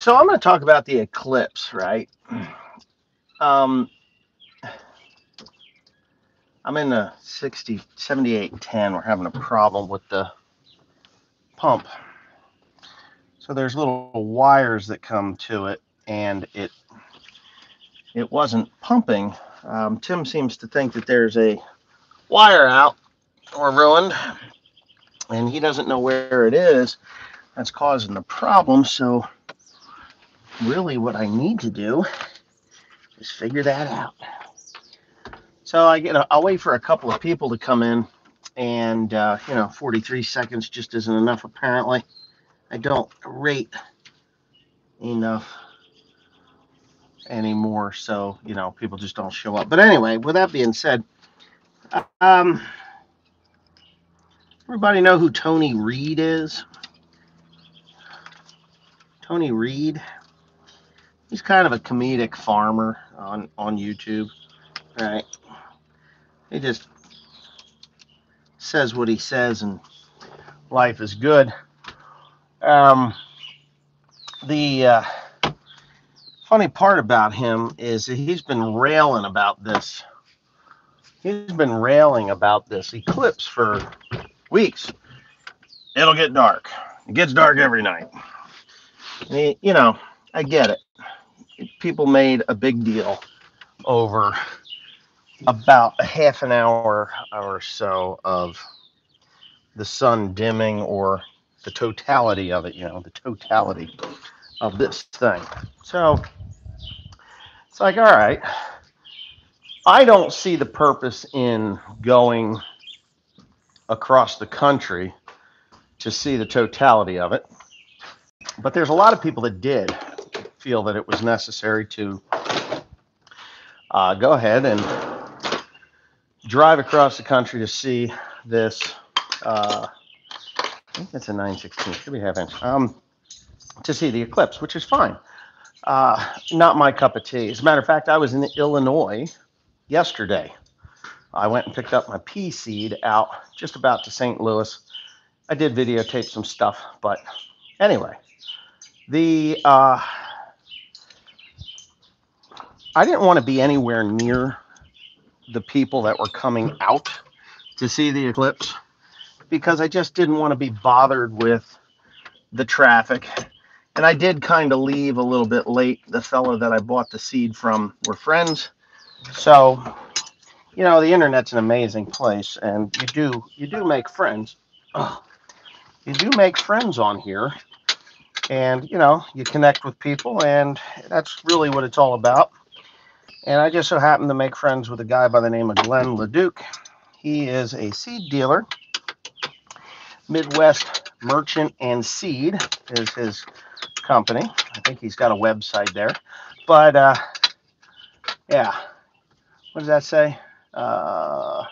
So I'm going to talk about the eclipse, right? Um, I'm in the 60, 78, 10. We're having a problem with the pump. So there's little wires that come to it, and it it wasn't pumping. Um, Tim seems to think that there's a wire out or ruined, and he doesn't know where it is. That's causing the problem. So really, what I need to do is figure that out. So I get, I'll wait for a couple of people to come in, and uh, you know, 43 seconds just isn't enough apparently. I don't rate enough anymore, so you know, people just don't show up. But anyway, with that being said, um, everybody know who Tony Reed is? Tony Reed. He's kind of a comedic farmer on on YouTube, right? He just says what he says, and life is good. Um, the uh, funny part about him is he's been railing about this. He's been railing about this eclipse for weeks. It'll get dark. It gets dark every night. He, you know, I get it. People made a big deal over about a half an hour or so of the sun dimming or the totality of it, you know, the totality of this thing. So it's like, all right, I don't see the purpose in going across the country to see the totality of it. But there's a lot of people that did feel that it was necessary to uh, go ahead and drive across the country to see this. Uh, I think that's a 916, should be half inch. Um, to see the eclipse, which is fine. Uh, not my cup of tea. As a matter of fact, I was in Illinois yesterday. I went and picked up my pea seed out just about to St. Louis. I did videotape some stuff, but anyway, the uh, I didn't want to be anywhere near the people that were coming out to see the eclipse because I just didn't want to be bothered with the traffic. And I did kind of leave a little bit late. The fellow that I bought the seed from were friends. So, you know, the internet's an amazing place and you do you do make friends. You do make friends on here. And, you know, you connect with people and that's really what it's all about. And I just so happened to make friends with a guy by the name of Glenn LeDuc. He is a seed dealer. Midwest Merchant and Seed is his company. I think he's got a website there. But uh, yeah, what does that say? Uh,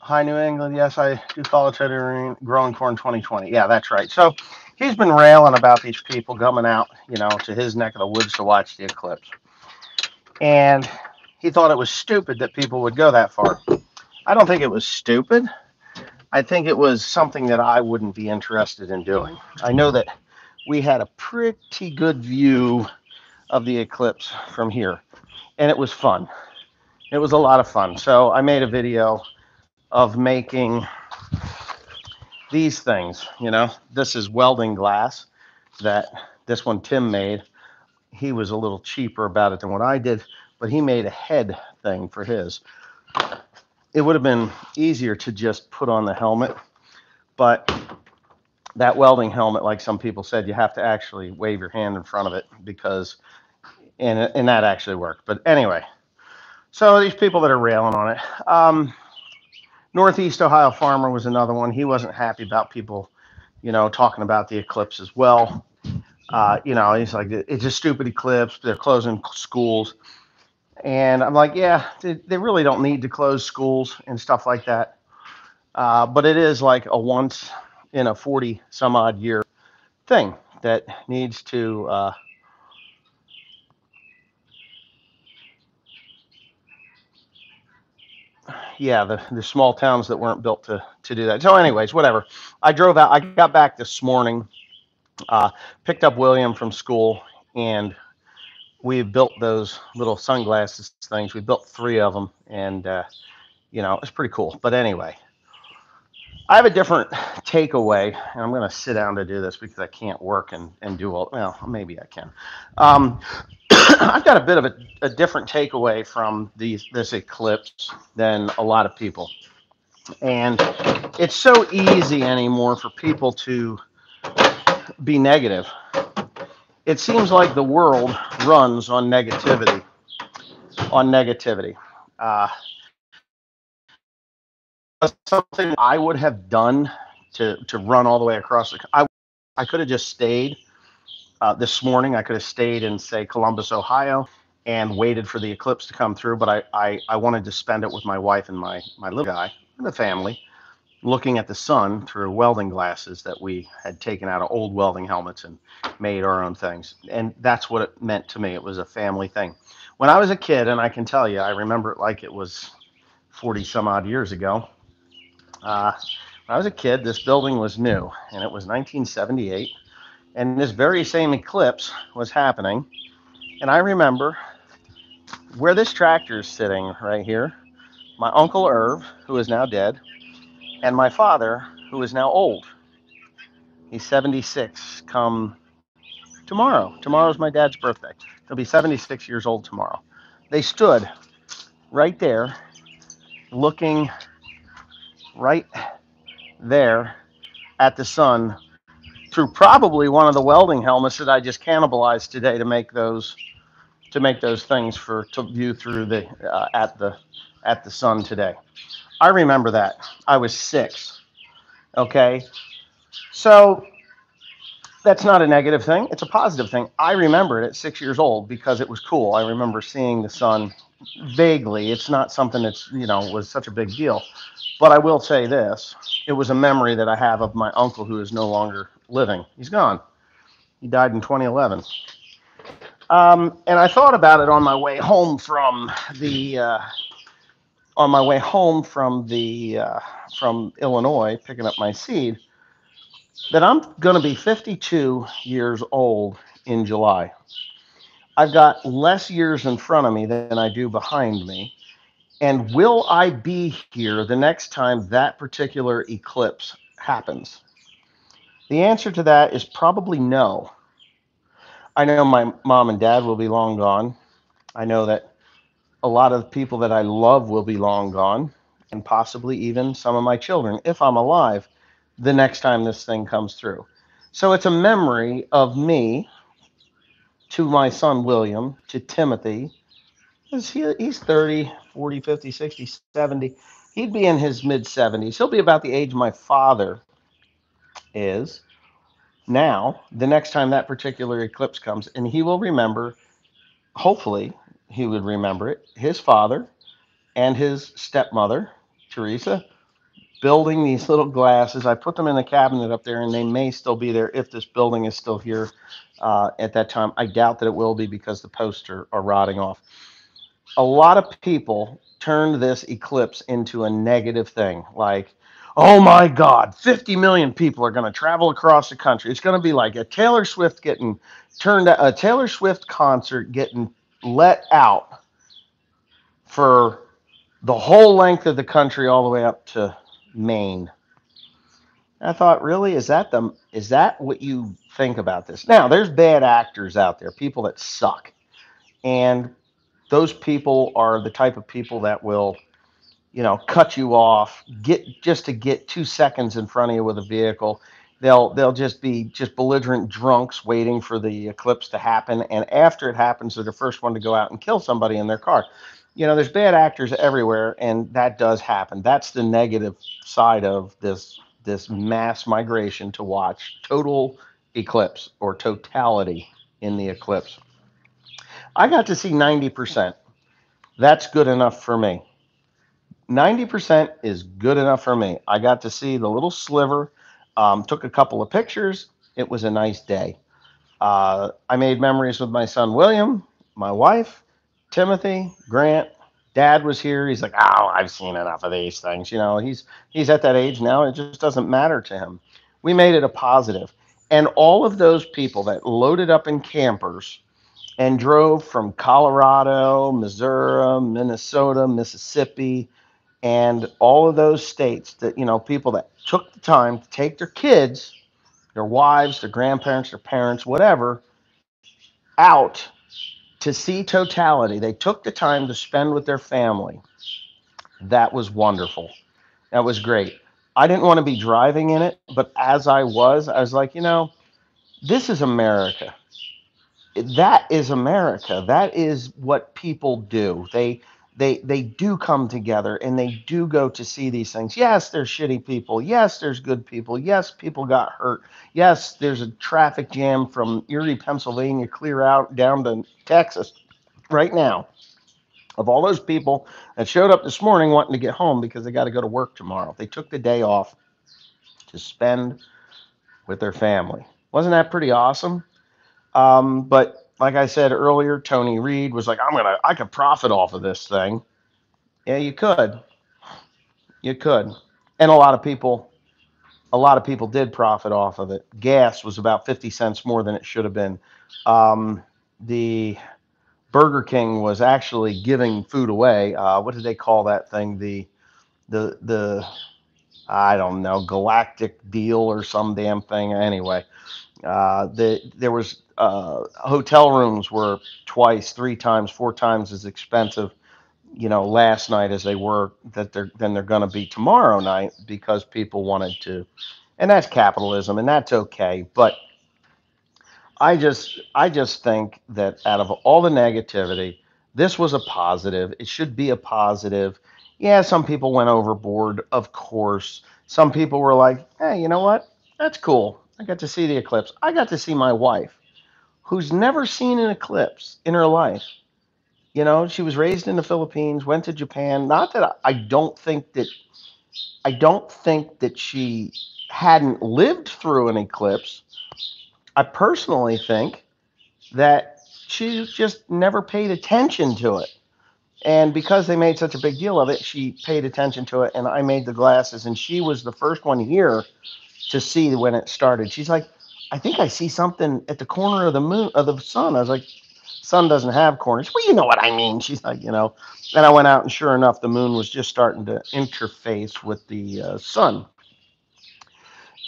Hi, New England. Yes, I do follow Teddy Growing Corn 2020. Yeah, that's right. So he's been railing about these people coming out, you know, to his neck of the woods to watch the eclipse and he thought it was stupid that people would go that far. I don't think it was stupid. I think it was something that I wouldn't be interested in doing. I know that we had a pretty good view of the eclipse from here, and it was fun. It was a lot of fun. So I made a video of making these things. You know, this is welding glass that this one Tim made he was a little cheaper about it than what I did, but he made a head thing for his. It would have been easier to just put on the helmet, but that welding helmet, like some people said, you have to actually wave your hand in front of it because, and and that actually worked. But anyway, so these people that are railing on it, um, Northeast Ohio Farmer was another one. He wasn't happy about people, you know, talking about the eclipse as well. Uh, you know, he's like, it's a stupid eclipse. They're closing schools. And I'm like, yeah, they, they really don't need to close schools and stuff like that. Uh, but it is like a once in a 40 some odd year thing that needs to. Uh, yeah, the, the small towns that weren't built to, to do that. So, anyways, whatever. I drove out, I got back this morning Uh, picked up William from school, and we built those little sunglasses things. We built three of them, and uh, you know it's pretty cool. But anyway, I have a different takeaway, and I'm going to sit down to do this because I can't work and, and do all. Well, maybe I can. Um, I've got a bit of a, a different takeaway from these this eclipse than a lot of people, and it's so easy anymore for people to be negative. It seems like the world runs on negativity. On negativity. Uh, something I would have done to to run all the way across the. I I could have just stayed uh, this morning. I could have stayed in say Columbus, Ohio, and waited for the eclipse to come through. But I I, I wanted to spend it with my wife and my my little guy and the family, looking at the sun through welding glasses that we had taken out of old welding helmets and made our own things. And that's what it meant to me. It was a family thing. When I was a kid, and I can tell you, I remember it like it was 40 some odd years ago uh, when I was a kid, this building was new, and it was 1978, and this very same eclipse was happening. And I remember where this tractor is sitting right here, my uncle Irv, who is now dead, and my father, who is now old. He's 76 come tomorrow. Tomorrow's my dad's birthday. He'll be 76 years old tomorrow. They stood right there looking right there at the sun through probably one of the welding helmets that I just cannibalized today to make those to make those things for to view through the uh, at the at the sun today. I remember that. I was 6. Okay? So that's not a negative thing. It's a positive thing. I remember it at 6 years old because it was cool. I remember seeing the sun vaguely. It's not something that's, you know, was such a big deal. But I will say this it was a memory that I have of my uncle who is no longer living. He's gone. He died in 2011. Um, and I thought about it on my way home from the uh, on my way home from the uh, from Illinois, picking up my seed, that I'm going to be 52 years old in July. I've got less years in front of me than I do behind me. And will I be here the next time that particular eclipse happens? The answer to that is probably no. I know my mom and dad will be long gone. I know that a lot of people that I love will be long gone, and possibly even some of my children, if I'm alive, the next time this thing comes through. So it's a memory of me to my son William, to Timothy. He, he's 30, 40, 50, 60, 70. He'd be in his mid 70s. He'll be about the age my father is now, the next time that particular eclipse comes, and he will remember, hopefully, he would remember it, his father and his stepmother, Teresa, building these little glasses. I put them in the cabinet up there, and they may still be there if this building is still here uh, at that time. I doubt that it will be because the posts are, are rotting off. A lot of people turned this eclipse into a negative thing, like, oh my God, 50 million people are going to travel across the country. It's going to be like a Taylor Swift getting turned a Taylor Swift concert getting let out for the whole length of the country all the way up to Maine. I thought, really, is that the is that what you think about this? Now, there's bad actors out there, people that suck, and those people are the type of people that will, you know, cut you off, get just to get two seconds in front of you with a vehicle. They'll they'll just be just belligerent drunks waiting for the eclipse to happen, and after it happens, they're the first one to go out and kill somebody in their car you know, there's bad actors everywhere, and that does happen. That's the negative side of this this mass migration to watch total eclipse or totality in the eclipse. I got to see 90%. That's good enough for me. 90% is good enough for me. I got to see the little sliver, um, took a couple of pictures. It was a nice day. Uh, I made memories with my son William, my wife, Timothy, Grant, Dad was here. He's like, oh, I've seen enough of these things. You know, he's he's at that age now. It just doesn't matter to him. We made it a positive, And all of those people that loaded up in campers and drove from Colorado, Missouri, Minnesota, Mississippi, and all of those states that, you know, people that took the time to take their kids, their wives, their grandparents, their parents, whatever, out to see totality. They took the time to spend with their family. That was wonderful. That was great. I didn't want to be driving in it, but as I was, I was like, you know, this is America. That is America. That is what people do. They they they do come together and they do go to see these things. Yes, there's shitty people. Yes, there's good people. Yes, people got hurt. Yes, there's a traffic jam from Erie, Pennsylvania, clear out down to Texas right now. Of all those people that showed up this morning wanting to get home because they got to go to work tomorrow, they took the day off to spend with their family. Wasn't that pretty awesome? Um, but like I said earlier, Tony Reed was like, I'm gonna I could profit off of this thing. Yeah, you could. You could. And a lot of people a lot of people did profit off of it. Gas was about 50 cents more than it should have been. Um, the Burger King was actually giving food away. Uh, what did they call that thing? The the the I don't know, galactic deal or some damn thing. Anyway, uh, the there was uh, hotel rooms were twice, three times, four times as expensive, you know, last night as they were that they're than they're going to be tomorrow night because people wanted to, and that's capitalism, and that's okay. But I just I just think that out of all the negativity, this was a positive. It should be a positive. Yeah, some people went overboard, of course. Some people were like, "Hey, you know what? That's cool. I got to see the eclipse. I got to see my wife, who's never seen an eclipse in her life. You know, she was raised in the Philippines, went to Japan. Not that I, I don't think that I don't think that she hadn't lived through an eclipse. I personally think that she just never paid attention to it. And because they made such a big deal of it, she paid attention to it. And I made the glasses, and she was the first one here to see when it started. She's like, I think I see something at the corner of the moon of the sun. I was like, sun doesn't have corners. Well, you know what I mean. She's like, you know. And I went out, and sure enough, the moon was just starting to interface with the uh, sun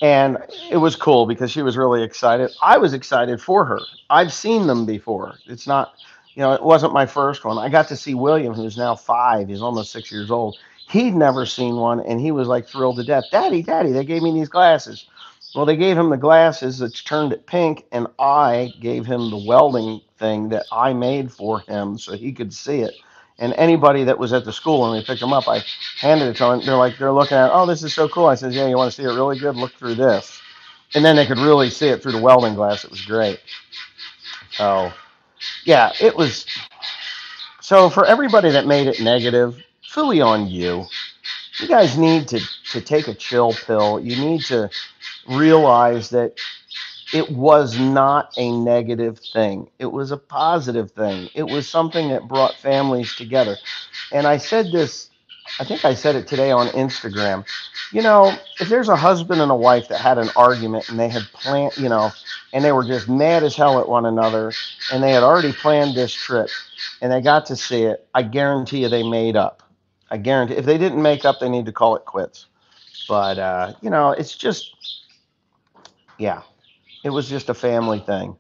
and it was cool because she was really excited. I was excited for her. I've seen them before. It's not, you know, it wasn't my first one. I got to see William, who's now five. He's almost six years old. He'd never seen one, and he was like thrilled to death. Daddy, Daddy, they gave me these glasses. Well, they gave him the glasses that turned it pink, and I gave him the welding thing that I made for him so he could see it. And anybody that was at the school when we picked him up, I handed it to them. They're like, they're looking at, it, oh, this is so cool. I said, yeah, you want to see it really good? Look through this. And then they could really see it through the welding glass. It was great. So, yeah, it was. So for everybody that made it negative, fully on you. You guys need to to take a chill pill. You need to realize that it was not a negative thing. It was a positive thing. It was something that brought families together. And I said this, I think I said it today on Instagram. You know, if there's a husband and a wife that had an argument and they had planned, you know, and they were just mad as hell at one another and they had already planned this trip and they got to see it, I guarantee you they made up. I guarantee if they didn't make up, they need to call it quits. But, uh, you know, it's just, yeah. It was just a family thing.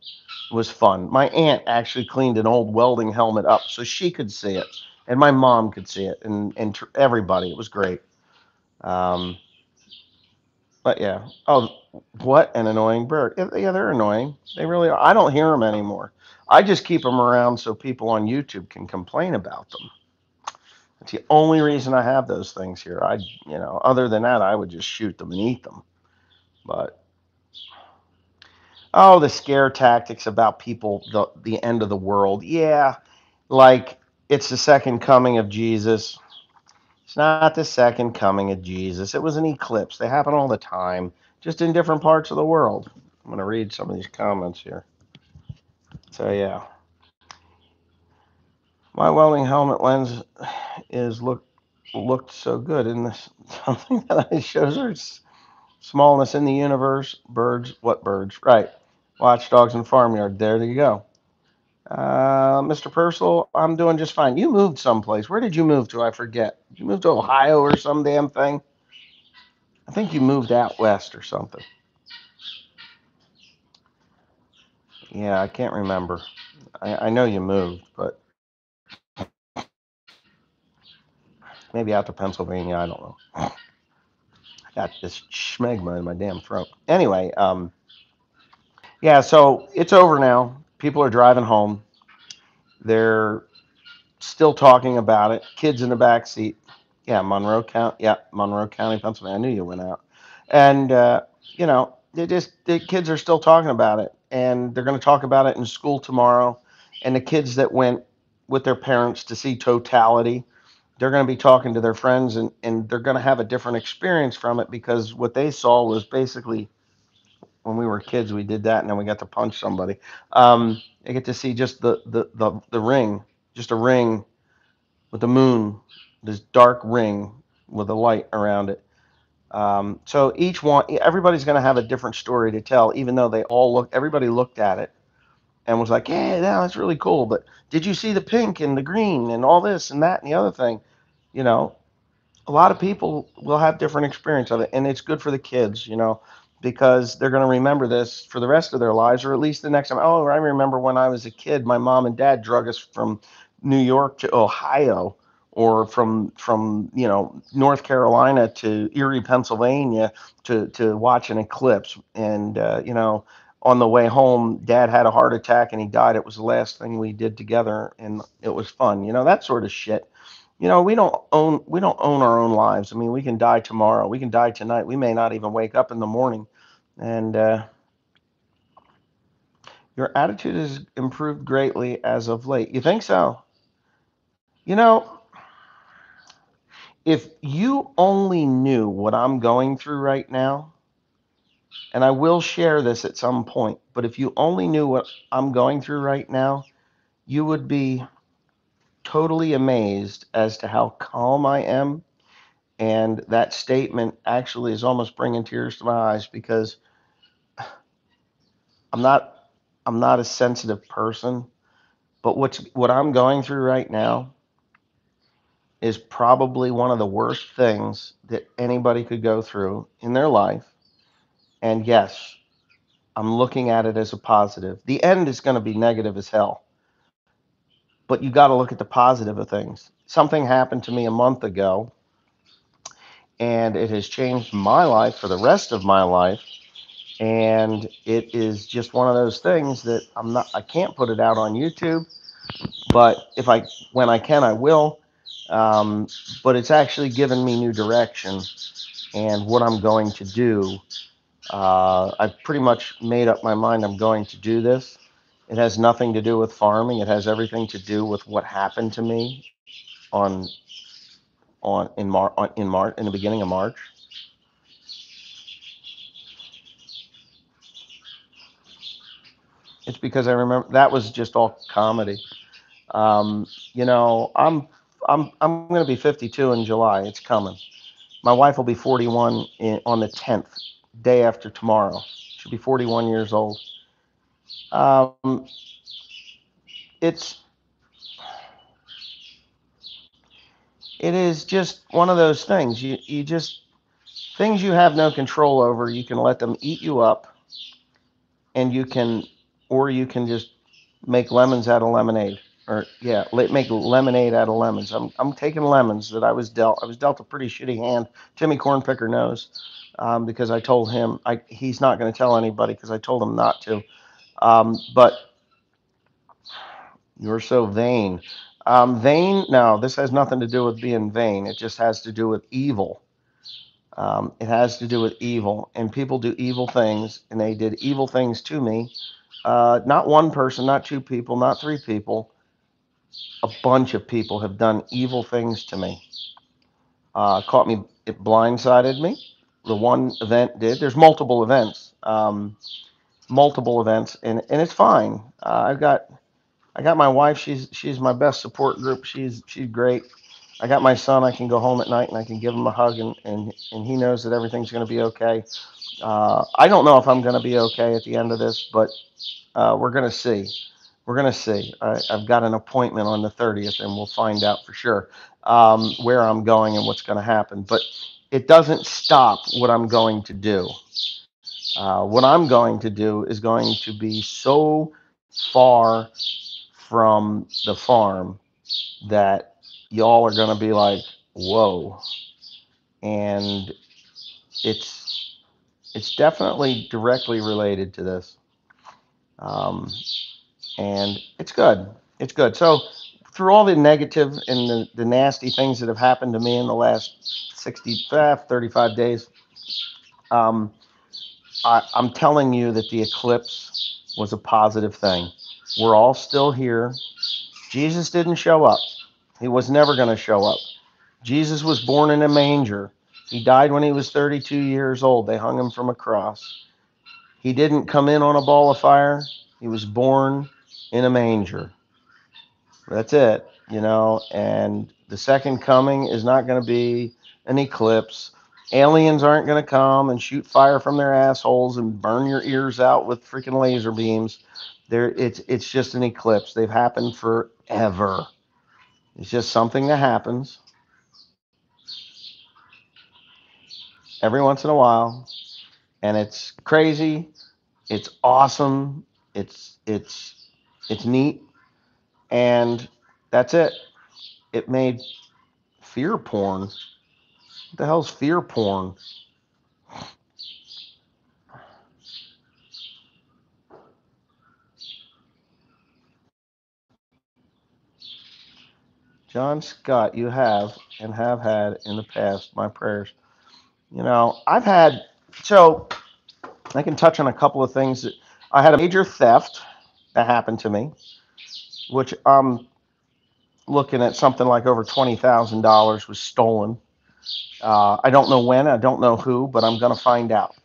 It was fun. My aunt actually cleaned an old welding helmet up so she could see it, and my mom could see it, and and tr- everybody. It was great. Um, but yeah. Oh, what an annoying bird. Yeah, they're annoying. They really are. I don't hear them anymore. I just keep them around so people on YouTube can complain about them. That's the only reason I have those things here. I, you know, other than that, I would just shoot them and eat them. But oh, the scare tactics about people, the, the end of the world. Yeah, like it's the second coming of Jesus. It's not the second coming of Jesus. It was an eclipse. They happen all the time, just in different parts of the world. I'm going to read some of these comments here. So, yeah. My welding helmet lens is look looked so good in this something that shows her Smallness in the universe. Birds. What birds? Right. Watchdogs and farmyard. There you go. Uh, Mr. Purcell, I'm doing just fine. You moved someplace. Where did you move to? I forget. You moved to Ohio or some damn thing? I think you moved out west or something. Yeah, I can't remember. I, I know you moved, but maybe out to Pennsylvania. I don't know. I got this schmegma in my damn throat. Anyway, um, yeah, so it's over now. People are driving home. They're still talking about it. Kids in the back seat. Yeah, Monroe County. Yeah, Monroe County, Pennsylvania. I knew you went out. And uh, you know, they just the kids are still talking about it, and they're going to talk about it in school tomorrow. And the kids that went with their parents to see Totality, they're going to be talking to their friends, and and they're going to have a different experience from it because what they saw was basically when we were kids, we did that, and then we got to punch somebody. Um, they get to see just the the the, the ring, just a ring with the moon, this dark ring with a light around it. Um, so each one, everybody's going to have a different story to tell, even though they all look, everybody looked at it and was like, "Yeah, yeah, that's really cool." But did you see the pink and the green and all this and that and the other thing? You know, a lot of people will have different experience of it, and it's good for the kids, you know, because they're going to remember this for the rest of their lives, or at least the next time. Oh, I remember when I was a kid, my mom and dad drug us from New York to Ohio or from from you know North Carolina to Erie, Pennsylvania to to watch an eclipse. And uh, you know, on the way home, Dad had a heart attack and he died. It was the last thing we did together, and it was fun. You know that sort of shit. You know, we don't own we don't own our own lives. I mean, we can die tomorrow. We can die tonight. We may not even wake up in the morning. And uh, your attitude has improved greatly as of late. You think so? You know, if you only knew what I'm going through right now, and I will share this at some point, but if you only knew what I'm going through right now, you would be totally amazed as to how calm I am. And that statement actually is almost bringing tears to my eyes because I'm not I'm not a sensitive person, but what's what I'm going through right now is probably one of the worst things that anybody could go through in their life. And yes, I'm looking at it as a positive. The end is going to be negative as hell. But you got to look at the positive of things. Something happened to me a month ago, and it has changed my life for the rest of my life. And it is just one of those things that I'm not, I can't put it out on YouTube, but if I, when I can, I will um, but it's actually given me new direction and what I'm going to do. Uh, I've pretty much made up my mind I'm going to do this. It has nothing to do with farming. It has everything to do with what happened to me on on in Mar on, in March in the beginning of March. It's because I remember that was just all comedy. Um, you know, I'm I'm I'm going to be 52 in July. It's coming. My wife will be 41 in, on the 10th, day after tomorrow. She'll be 41 years old. Um, it's it is just one of those things. You you just things you have no control over. You can let them eat you up, and you can, or you can just make lemons out of lemonade or yeah, make lemonade out of lemons. I'm I'm taking lemons that I was dealt. I was dealt a pretty shitty hand. Timmy Cornpicker knows um, because I told him I he's not going to tell anybody because I told him not to. Um, but you're so vain. Um, vain. Now this has nothing to do with being vain. It just has to do with evil. Um, it has to do with evil, and people do evil things, and they did evil things to me. Uh, not one person, not two people, not three people a bunch of people have done evil things to me. Uh, caught me, it blindsided me. The one event did. There's multiple events, um, multiple events, and and it's fine. Uh, I've got, I got my wife. She's she's my best support group. She's she's great. I got my son. I can go home at night and I can give him a hug, and and and he knows that everything's going to be okay. Uh, I don't know if I'm going to be okay at the end of this, but uh, we're going to see. We're going to see. I, I've got an appointment on the 30th, and we'll find out for sure um, where I'm going and what's going to happen. But it doesn't stop what I'm going to do. Uh, what I'm going to do is going to be so far from the farm that y'all are going to be like, whoa. And it's it's definitely directly related to this. Um, and it's good. It's good. So through all the negative and the, the nasty things that have happened to me in the last 65, 35 days, um, I, I'm telling you that the eclipse was a positive thing. We're all still here. Jesus didn't show up. He was never going to show up. Jesus was born in a manger. He died when he was 32 years old. They hung him from a cross. He didn't come in on a ball of fire. He was born in a manger. That's it, you know. And the second coming is not going to be an eclipse. Aliens aren't going to come and shoot fire from their assholes and burn your ears out with freaking laser beams. There, it's it's just an eclipse. They've happened forever. It's just something that happens every once in a while, and it's crazy. It's awesome. It's it's it's neat, and that's it. It made fear porn. What the hell's fear porn? John Scott, you have and have had in the past my prayers. You know, I've had so I can touch on a couple of things. I had a major theft that happened to me, which I'm looking at something like over twenty thousand dollars was stolen. Uh, I don't know when, I don't know who, but I'm going to find out.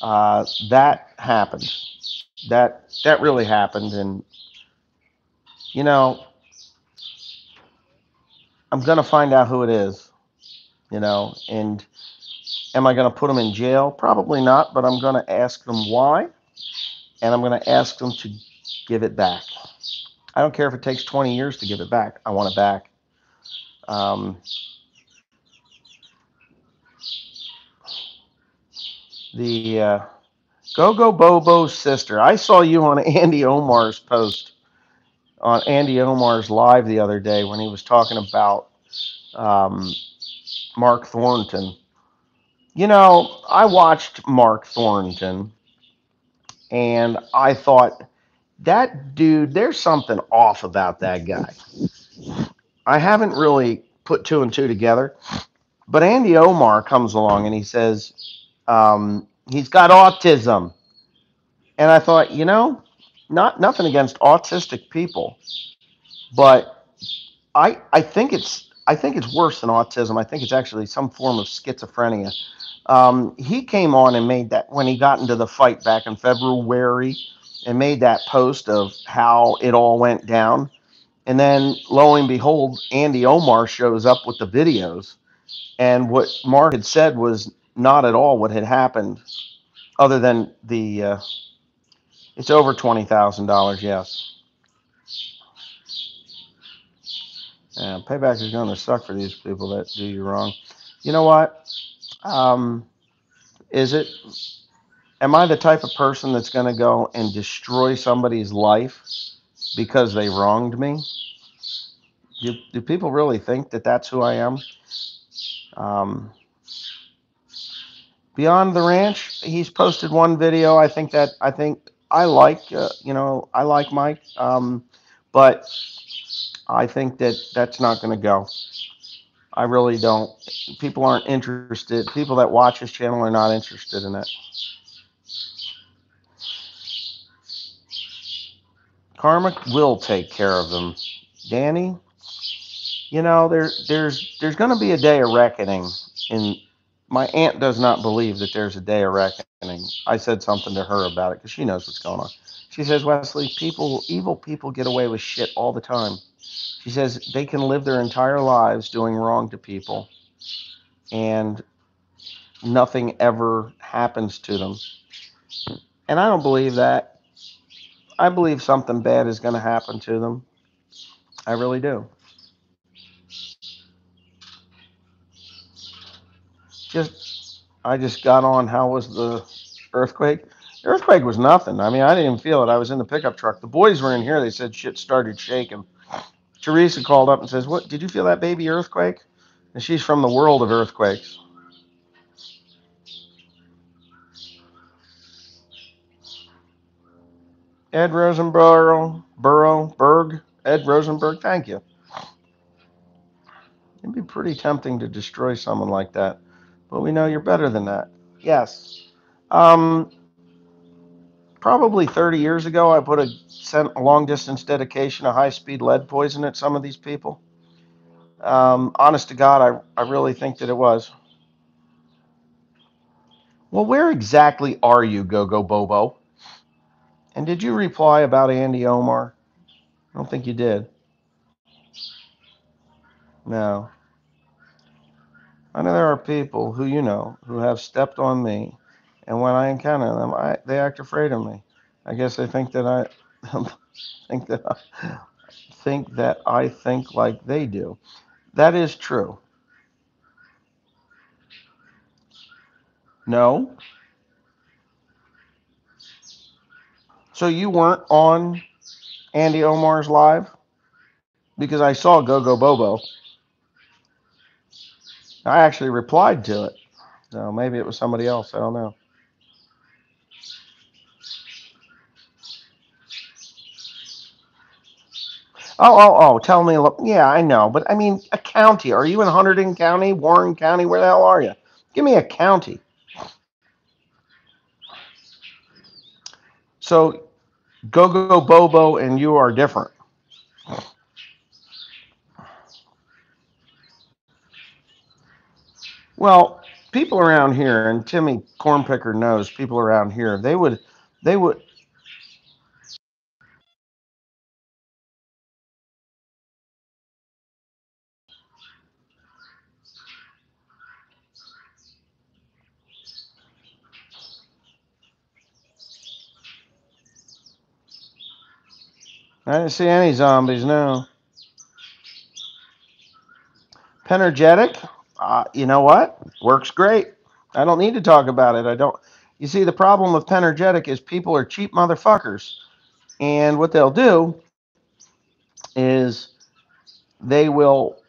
Uh, that happened. That that really happened, and you know, I'm going to find out who it is. You know, and am I going to put them in jail? Probably not, but I'm going to ask them why, and I'm going to ask them to give it back. I don't care if it takes 20 years to give it back. I want it back. Um, the uh, Go Go Bobo's sister. I saw you on Andy Omar's post on Andy Omar's live the other day when he was talking about um, Mark Thornton. You know, I watched Mark Thornton and I thought, that dude, there's something off about that guy. I haven't really put two and two together, but Andy Omar comes along and he says, um, he's got autism. And I thought, you know, not nothing against autistic people, but I I think it's I think it's worse than autism. I think it's actually some form of schizophrenia. Um, he came on and made that when he got into the fight back in February and made that post of how it all went down. And then lo and behold, Andy Omar shows up with the videos. And what Mark had said was not at all what had happened, other than the uh, it's over twenty thousand dollars. Yes. Yeah, payback is going to suck for these people that do you wrong. You know what? Um, is it? Am I the type of person that's going to go and destroy somebody's life because they wronged me? Do, do people really think that that's who I am? Um, Beyond the Ranch, he's posted one video. I think that I think I like, uh, you know, I like Mike, um, but I think that that's not going to go. I really don't. People aren't interested. People that watch his channel are not interested in it. Karma will take care of them. Danny, you know, there, there's there's going to be a day of reckoning. In my aunt does not believe that there's a day of reckoning. I said something to her about it because she knows what's going on. She says, Wesley, people, evil people get away with shit all the time. She says they can live their entire lives doing wrong to people and nothing ever happens to them. And I don't believe that. I believe something bad is going to happen to them. I really do. Just, I just got on. How was the earthquake? The earthquake was nothing. I mean, I didn't even feel it. I was in the pickup truck. The boys were in here. They said shit started shaking. Teresa called up and says, "What? Did you feel that baby earthquake?" And she's from the world of earthquakes. Ed Rosenborough, Burrow, Berg, Ed Rosenberg, thank you. It'd be pretty tempting to destroy someone like that, but we know you're better than that. Yes. Um, probably 30 years ago, I put a sent a long distance dedication of high speed lead poison at some of these people. Um, honest to God, I, I really think that it was. Well, where exactly are you, Go Go Bobo? And did you reply about Andy Omar? I don't think you did. No. I know there are people who you know who have stepped on me, and when I encounter them, I, they act afraid of me. I guess they think that I think that I think that I think like they do. That is true. No. So you weren't on Andy Omar's live? Because I saw Go Go Bobo. I actually replied to it. So maybe it was somebody else. I don't know. Oh, oh, oh, tell me. Yeah, I know. But I mean, a county. Are you in Hunterdon County, Warren County? Where the hell are you? Give me a county. So, Go Go Bobo and you are different. Well, people around here, and Timmy Cornpicker knows people around here, they would, they would, I didn't see any zombies, no. Penergetic, uh, you know what? Works great. I don't need to talk about it. I don't. You see, the problem with Penergetic is people are cheap motherfuckers. And what they'll do is they will,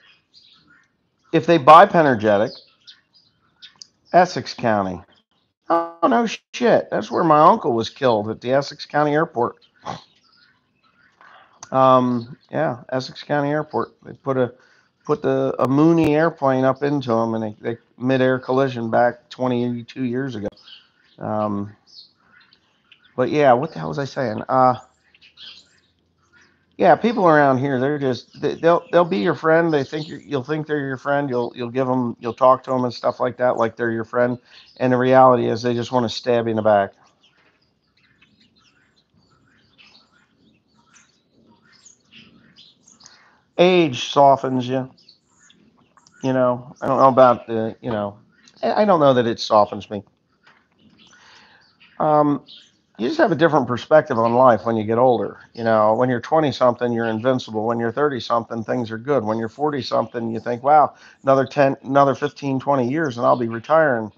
if they buy Penergetic, Essex County. Oh, no shit. That's where my uncle was killed at the Essex County Airport. Um, yeah, Essex County Airport. They put a put the a Mooney airplane up into them, and they, they mid-air collision back 22 years ago. Um, but yeah, what the hell was I saying? Uh, yeah, people around here, they're just they, they'll they'll be your friend. They think you will think they're your friend. You'll you'll give them you'll talk to them and stuff like that, like they're your friend. And the reality is, they just want to stab you in the back. Age softens you. You know, I don't know about the, you know, I don't know that it softens me. Um, you just have a different perspective on life when you get older. You know, when you're 20 something, you're invincible. When you're 30 something, things are good. When you're 40 something, you think, wow, another 10, another 15, 20 years and I'll be retiring.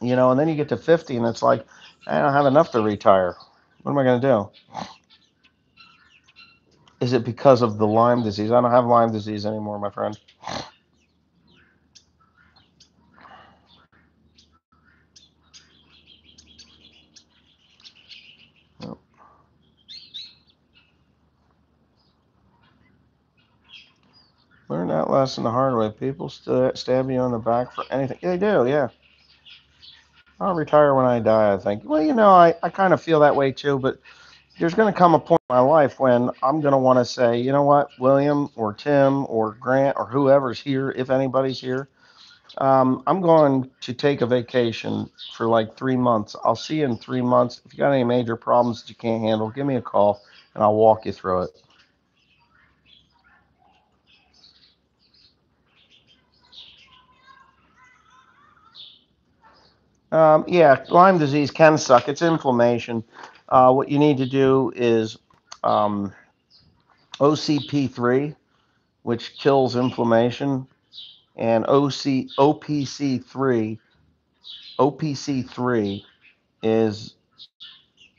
You know, and then you get to 50 and it's like, I don't have enough to retire. What am I going to do? Is it because of the Lyme disease? I don't have Lyme disease anymore, my friend. Learn that lesson the hard way. People st- stab you on the back for anything. They do, yeah. I'll retire when I die, I think. Well, you know, I, I kind of feel that way too, but there's going to come a point in my life when I'm going to want to say, you know what, William or Tim or Grant or whoever's here, if anybody's here, um, I'm going to take a vacation for like three months. I'll see you in three months. If you got any major problems that you can't handle, give me a call and I'll walk you through it. Um, yeah, Lyme disease can suck. It's inflammation. Uh, what you need to do is um, OCP3, which kills inflammation, and OC OPC3. OPC3 is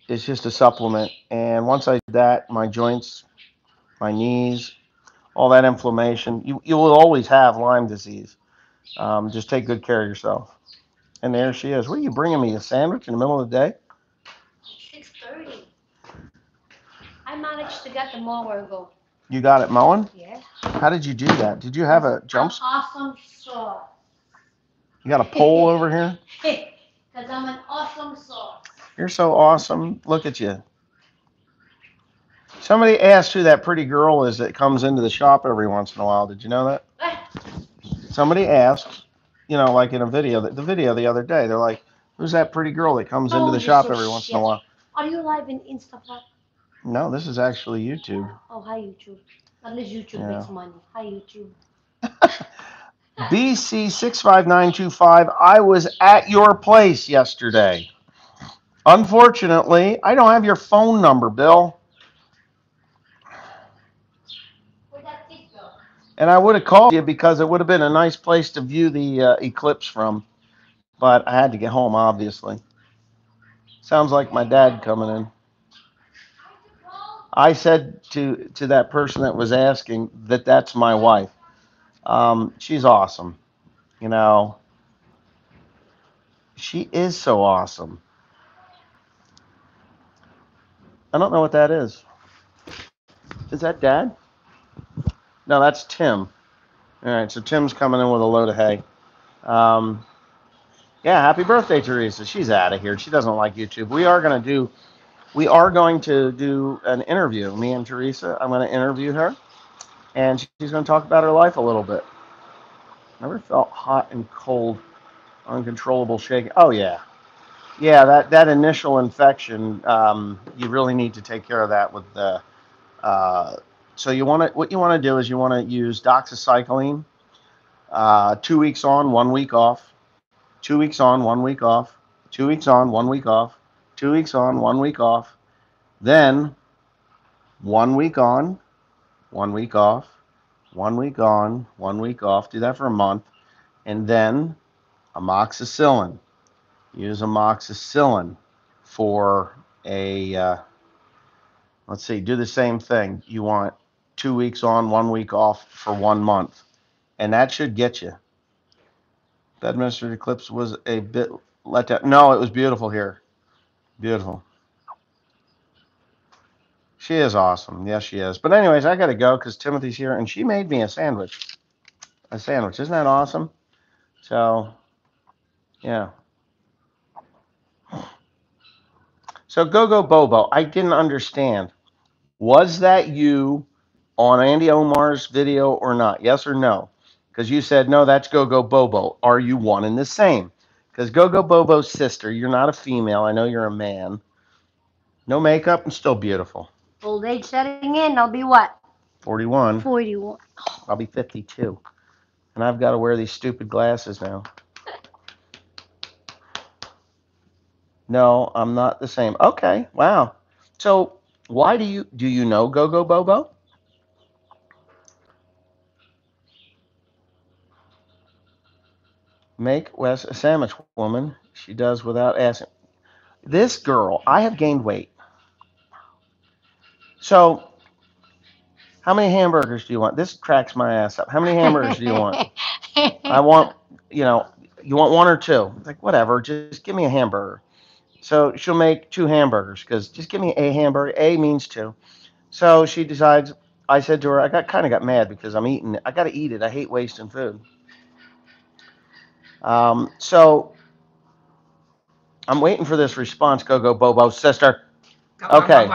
is just a supplement. And once I did that, my joints, my knees, all that inflammation, you, you will always have Lyme disease. Um, just take good care of yourself. And there she is. What are you bringing me? A sandwich in the middle of the day? Six thirty. I managed to get the mower go. You got it mowing? Yeah. How did you do that? Did you have a jump? An awesome saw. You got a pole over here? Cause I'm an awesome saw. You're so awesome. Look at you. Somebody asked who that pretty girl is that comes into the shop every once in a while. Did you know that? Eh. Somebody asked, you know, like in a video, the video the other day, they're like, who's that pretty girl that comes into Oh, the shop every once in a while? Are you live in Instagram? No, this is actually YouTube. Oh, hi YouTube. Least YouTube Yeah. makes money. Hi YouTube. BC65925, I was at your place yesterday. Unfortunately, I don't have your phone number, Bill. Where'd that kid go? And I would have called you because it would have been a nice place to view the uh, eclipse from. But I had to get home, obviously. Sounds like my dad coming in. I said to to that person that was asking that that's my wife. Um, she's awesome. You know, she is so awesome. I don't know what that is. Is that dad? No, that's Tim. All right, so Tim's coming in with a load of hay. Um, yeah, happy birthday, Teresa. She's out of here. She doesn't like YouTube. We are going to do, we are going to do an interview. Me and Teresa. I'm going to interview her, and she's going to talk about her life a little bit. Never felt hot and cold, uncontrollable shaking. Oh yeah, yeah. That that initial infection, um, you really need to take care of that with the. Uh, so you want to what you want to do is you want to use doxycycline, uh, two weeks on, one week off, two weeks on, one week off, two weeks on, one week off, two weeks on, one week off, then one week on, one week off, one week on, one week off. Do that for a month, and then amoxicillin. Use amoxicillin for a. Uh, let's see. Do the same thing. You want two weeks on, one week off for one month, and that should get you. Bedminster Eclipse was a bit let down. No, it was beautiful here. Beautiful. She is awesome. Yes, she is. But anyways, I got to go because Timothy's here, and she made me a sandwich. A sandwich. Isn't that awesome? So, yeah. So Go Go Bobo, I didn't understand. Was that you on Andy Omar's video or not? Yes or no? Because you said no, that's Go Go Bobo. Are you one and the same? Because Go Go Bobo's sister, you're not a female. I know you're a man. No makeup and still beautiful. Old age setting in. I'll be what? 41. 41. I'll be 52. And I've got to wear these stupid glasses now. No, I'm not the same. Okay, wow. So, why do you do you know Go Go Bobo? Make Wes a sandwich woman. She does without asking. This girl, I have gained weight. So, how many hamburgers do you want? This cracks my ass up. How many hamburgers do you want? I want, you know, you want one or two. It's like, whatever, just give me a hamburger. So she'll make two hamburgers because just give me a hamburger. A means two. So she decides, I said to her, I got kind of got mad because I'm eating it. I got to eat it. I hate wasting food. Um, so I'm waiting for this response, Go Go Bobo sister. Okay.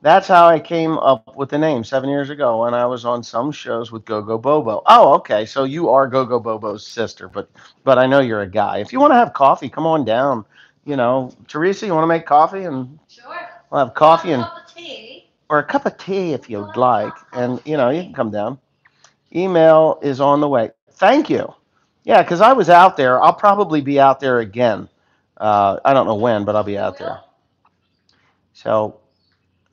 That's how I came up with the name seven years ago when I was on some shows with Go Go Bobo. Oh, okay. So you are Go Go Bobo's sister, but but I know you're a guy. If you want to have coffee, come on down. You know, Teresa, you want to make coffee and Sure. we'll have coffee and Cup of tea. or a cup of tea if you'd like. And you know, you can come down. Email is on the way. Thank you. Yeah, because I was out there. I'll probably be out there again. Uh, I don't know when, but I'll be out there. So,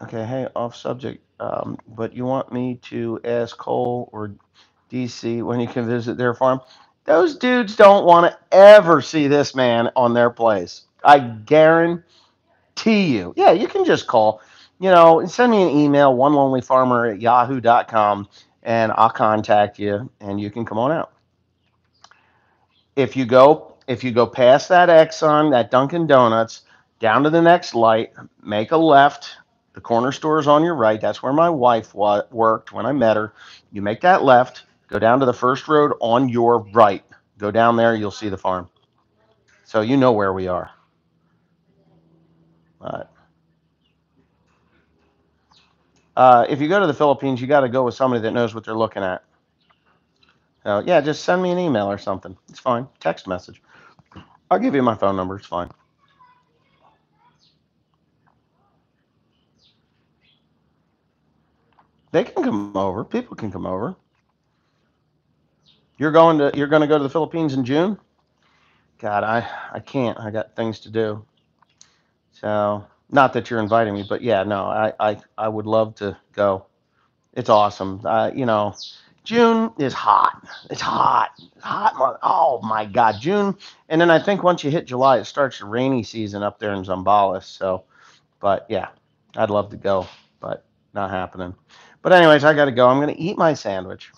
okay, hey, off subject. Um, but you want me to ask Cole or DC when you can visit their farm? Those dudes don't want to ever see this man on their place. I guarantee you. Yeah, you can just call, you know, and send me an email, one lonely farmer at yahoo.com, and I'll contact you and you can come on out. If you go, if you go past that Exxon, that Dunkin' Donuts, down to the next light, make a left. The corner store is on your right. That's where my wife wa- worked when I met her. You make that left, go down to the first road on your right. Go down there, you'll see the farm. So you know where we are. All right. Uh, if you go to the Philippines, you got to go with somebody that knows what they're looking at. So yeah, just send me an email or something. It's fine. Text message. I'll give you my phone number. It's fine. They can come over. People can come over. You're going to you're going to go to the Philippines in June? God, I I can't. I got things to do. So, not that you're inviting me, but yeah, no, I I, I would love to go. It's awesome. I you know, June is hot. It's hot. Hot. mo- Oh my God, June. And then I think once you hit July, it starts the rainy season up there in Zambales. So, but yeah, I'd love to go, but not happening. But anyways, I got to go. I'm going to eat my sandwich.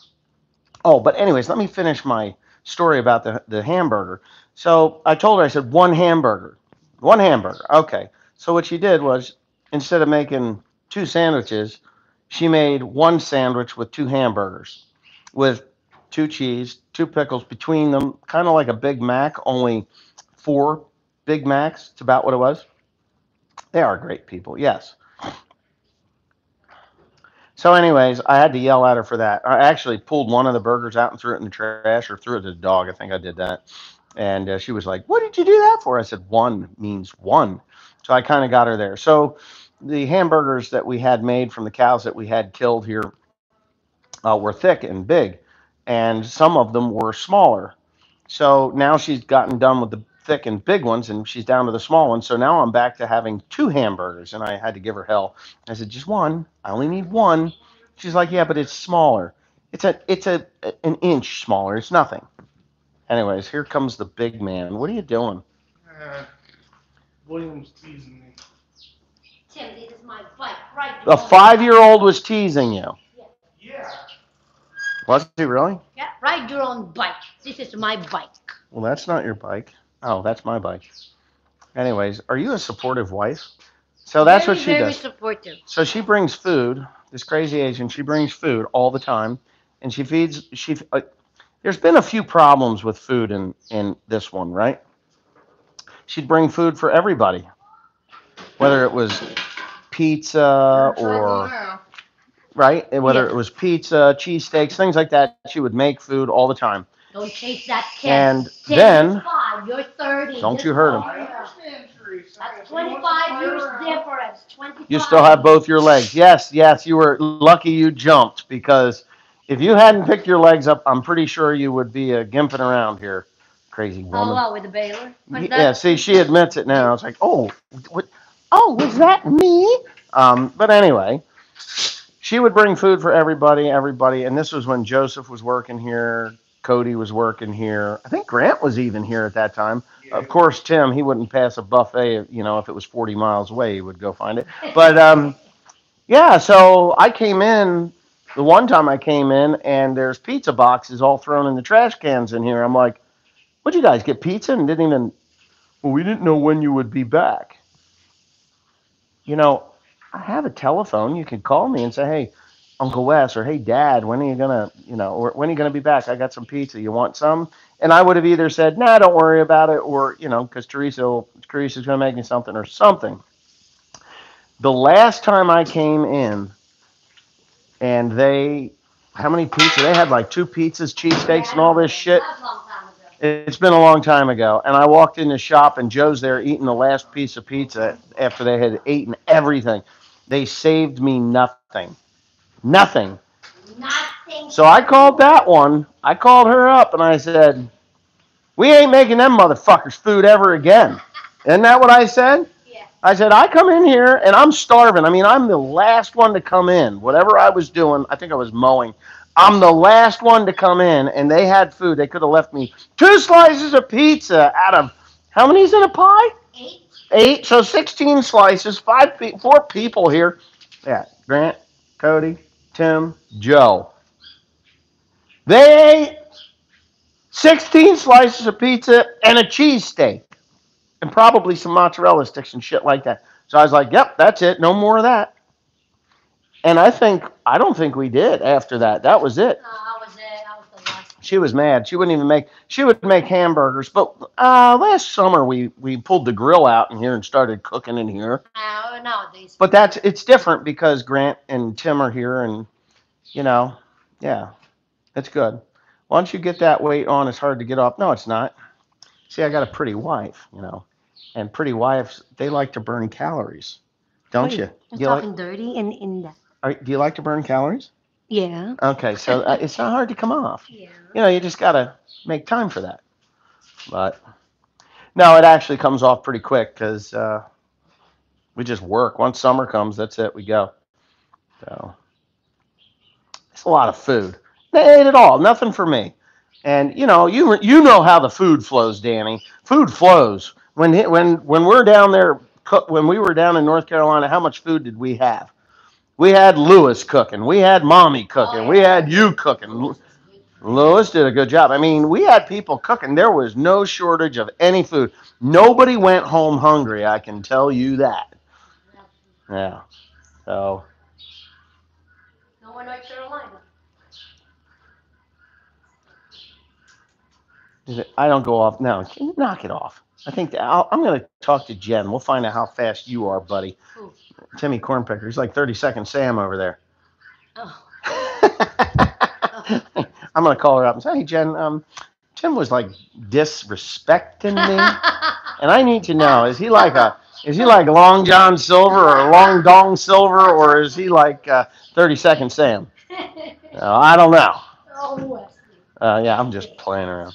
Oh, but anyways, let me finish my story about the the hamburger. So I told her, I said one hamburger, one hamburger. Okay. So what she did was instead of making two sandwiches, she made one sandwich with two hamburgers, with two cheese, two pickles between them, kind of like a Big Mac, only four Big Macs. It's about what it was. They are great people, yes. So, anyways, I had to yell at her for that. I actually pulled one of the burgers out and threw it in the trash, or threw it to the dog. I think I did that. And uh, she was like, "What did you do that for?" I said, "One means one." So I kind of got her there. So the hamburgers that we had made from the cows that we had killed here uh, were thick and big, and some of them were smaller. So now she's gotten done with the thick and big ones, and she's down to the small ones. So now I'm back to having two hamburgers, and I had to give her hell. I said, "Just one. I only need one." She's like, "Yeah, but it's smaller. It's a it's a an inch smaller. It's nothing." Anyways, here comes the big man. What are you doing? Uh, William's teasing me. Tim, this is my bike, right? A five-year-old was teasing you. Was he really? Yeah, ride your own bike. This is my bike. Well, that's not your bike. Oh, that's my bike. Anyways, are you a supportive wife? So that's very, what she very does. supportive. So she brings food. This crazy Asian, she brings food all the time, and she feeds. She. Uh, there's been a few problems with food in in this one, right? She'd bring food for everybody, whether it was pizza or right, and whether Yes. it was pizza, cheesesteaks, things like that. She would make food all the time. Don't chase that kid. And Tim then- five, you're 30. Don't you hurt is- him. I understand, Teresa. That's If he wants to 25 years difference. 25. You still have both your legs. Yes, yes, you were lucky you jumped because if you hadn't picked your legs up, I'm pretty sure you would be uh, gimping around here. Crazy Oh, woman. well, with the baler. Yeah, that? see, she admits it now. It's like, oh, what? Oh, was that me? Um, but anyway, she would bring food for everybody, everybody, and this was when Joseph was working here. Cody was working here. I think Grant was even here at that time. Yeah. Of course, Tim, he wouldn't pass a buffet, you know, if it was 40 miles away, he would go find it. But um, yeah, so I came in the one time I came in, and there's pizza boxes all thrown in the trash cans in here. I'm like, what'd you guys get pizza? And didn't even, well, we didn't know when you would be back. You know, I have a telephone. You can call me and say, hey, Uncle Wes, or hey, Dad, when are you gonna, you know, or when are you gonna be back? I got some pizza. You want some? And I would have either said, nah, don't worry about it, or you know, because Teresa, Teresa's gonna make me something or something. The last time I came in, and they, how many pizzas? They had like two pizzas, cheesesteaks, and all this shit. It's been a long time ago, and I walked in the shop, and Joe's there eating the last piece of pizza after they had eaten everything. They saved me nothing, nothing. Nothing. So I called that one. I called her up, and I said, "We ain't making them motherfuckers food ever again." Isn't that what I said? Yeah. I said, I come in here and I'm starving. I mean, I'm the last one to come in. Whatever I was doing, I think I was mowing. I'm the last one to come in, and they had food. They could have left me two slices of pizza out of how many's in a pie? Eight. So 16 slices, five, four people here. Yeah, Grant, Cody, Tim, Joe. They ate 16 slices of pizza and a cheesesteak and probably some mozzarella sticks and shit like that. So I was like, yep, that's it. No more of that. And I think, I don't think we did after that. That was it. No, I was it. I was the last. She was mad. She wouldn't even make, she would make hamburgers. But uh, last summer we, we pulled the grill out in here and started cooking in here. no nowadays. But that's, it's different because Grant and Tim are here and, you know, yeah, it's good. Once you get that weight on, it's hard to get off. No, it's not. See, I got a pretty wife, you know, and pretty wives, they like to burn calories, don't Wait, you? You're Do like, dirty in in the. are, do you like to burn calories? Yeah. Okay, so uh, it's not hard to come off. Yeah. You know, you just got to make time for that. But no, it actually comes off pretty quick because uh, we just work. Once summer comes, that's it. We go. So it's a lot of food. They ate it all. Nothing for me. And you know, you you know how the food flows, Danny. Food flows. When when when we're down there, when we were down in North Carolina, how much food did we have? We had Lewis cooking. We had Mommy cooking. We had you cooking. Lewis did a good job. I mean, we had people cooking. There was no shortage of any food. Nobody went home hungry. I can tell you that. Yeah. So No one North Carolina. I don't go off. No, knock it off. I think I'll, I'm going to talk to Jen. We'll find out how fast you are, buddy. Who? Timmy Cornpecker. He's like 30 second Sam over there. Oh. I'm going to call her up and say, hey, Jen, um, Tim was like disrespecting me. And I need to know, is he like a is he like Long John Silver or Long Dong Silver or is he like uh, 30 Second Sam? Uh, I don't know. oh, Uh, yeah, I'm just playing around.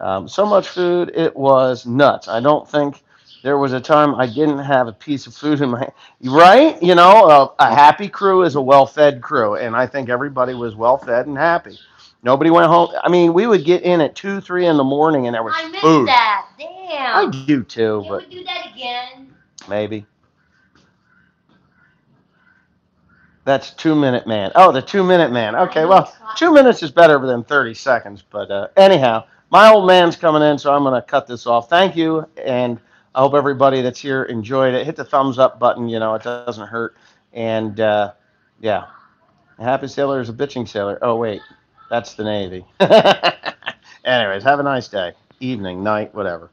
Um, so much food, it was nuts. I don't think there was a time I didn't have a piece of food in my right. You know, a, a happy crew is a well-fed crew, and I think everybody was well-fed and happy. Nobody went home. I mean, we would get in at two, three in the morning, and there was I missed food. that. Damn. I do too, Can but we do that again? maybe. That's two minute man. Oh, the two minute man. Okay, well, two minutes is better than 30 seconds. But uh, anyhow, my old man's coming in, so I'm going to cut this off. Thank you. And I hope everybody that's here enjoyed it. Hit the thumbs up button, you know, it doesn't hurt. And uh, yeah, a happy sailor is a bitching sailor. Oh, wait, that's the Navy. Anyways, have a nice day, evening, night, whatever.